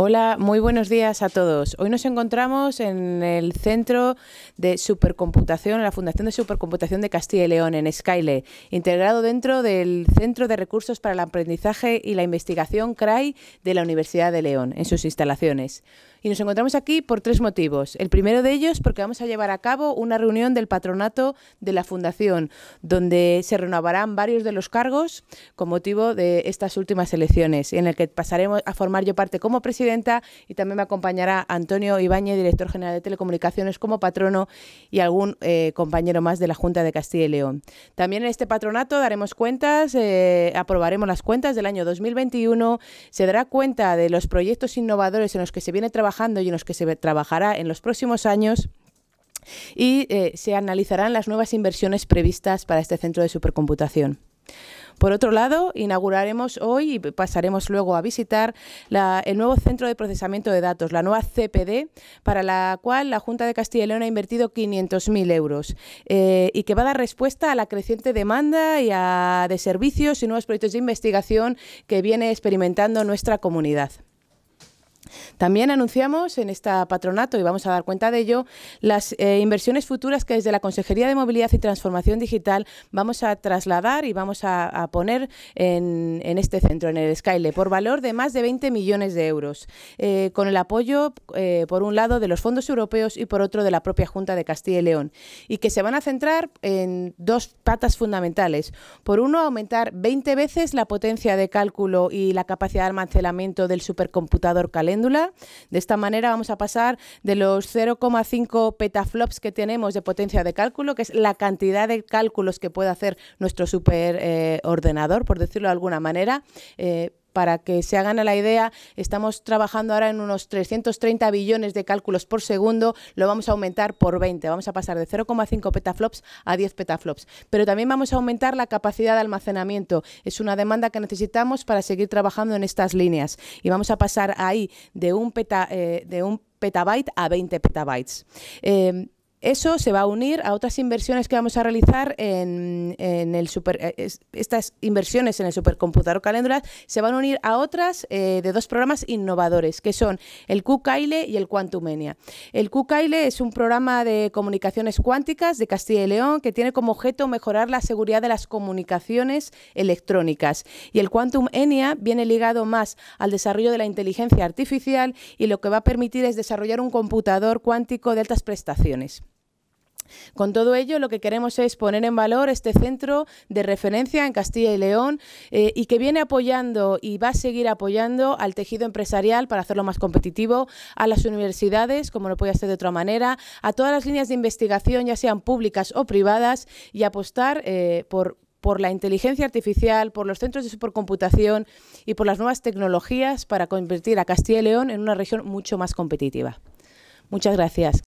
Hola, muy buenos días a todos. Hoy nos encontramos en el Centro de Supercomputación, la Fundación de Supercomputación de Castilla y León, en Skyle, integrado dentro del Centro de Recursos para el Aprendizaje y la Investigación CRAI de la Universidad de León, en sus instalaciones. Y nos encontramos aquí por tres motivos. El primero de ellos porque vamos a llevar a cabo una reunión del patronato de la Fundación, donde se renovarán varios de los cargos con motivo de estas últimas elecciones, en el que pasaremos a formar yo parte como presidenta y también me acompañará Antonio Ibáñez, director general de Telecomunicaciones, como patrono y algún eh, compañero más de la Junta de Castilla y León. También en este patronato daremos cuentas, eh, aprobaremos las cuentas del año 2021, se dará cuenta de los proyectos innovadores en los que se viene trabajando y en los que se trabajará en los próximos años y eh, se analizarán las nuevas inversiones previstas para este centro de supercomputación. Por otro lado, inauguraremos hoy y pasaremos luego a visitar el nuevo centro de procesamiento de datos, la nueva CPD, para la cual la Junta de Castilla y León ha invertido 500.000 euros eh, y que va a dar respuesta a la creciente demanda y a, de servicios y nuevos proyectos de investigación que viene experimentando nuestra comunidad. También anunciamos en esta patronato, y vamos a dar cuenta de ello, las eh, inversiones futuras que desde la Consejería de Movilidad y Transformación Digital vamos a trasladar y vamos a, poner en, este centro, en el Skyle, por valor de más de 20 millones de euros, eh, con el apoyo, eh, por un lado, de los fondos europeos y por otro de la propia Junta de Castilla y León, y que se van a centrar en dos patas fundamentales. Por uno, aumentar 20 veces la potencia de cálculo y la capacidad de almacenamiento del supercomputador Calendar de esta manera vamos a pasar de los 0,5 petaflops que tenemos de potencia de cálculo, que es la cantidad de cálculos que puede hacer nuestro superordenador, por decirlo de alguna manera, eh, para que se hagan la idea, estamos trabajando ahora en unos 330 billones de cálculos por segundo, lo vamos a aumentar por 20, vamos a pasar de 0,5 petaflops a 10 petaflops. Pero también vamos a aumentar la capacidad de almacenamiento, es una demanda que necesitamos para seguir trabajando en estas líneas. Y vamos a pasar ahí de un, peta, eh, de un petabyte a 20 petabytes. Eh, eso se va a unir a otras inversiones que vamos a realizar en, el super, eh, estas inversiones en el supercomputador Calendula se van a unir a otras eh, de dos programas innovadores que son el QKaile y el Quantumenia. El QKaile es un programa de comunicaciones cuánticas de Castilla y León que tiene como objeto mejorar la seguridad de las comunicaciones electrónicas y el Quantum Enia viene ligado más al desarrollo de la inteligencia artificial y lo que va a permitir es desarrollar un computador cuántico de altas prestaciones. Con todo ello, lo que queremos es poner en valor este centro de referencia en Castilla y León eh, y que viene apoyando y va a seguir apoyando al tejido empresarial para hacerlo más competitivo, a las universidades, como no puede ser de otra manera, a todas las líneas de investigación, ya sean públicas o privadas, y apostar eh, por por la inteligencia artificial, por los centros de supercomputación y por las nuevas tecnologías para convertir a Castilla y León en una región mucho más competitiva. Muchas gracias.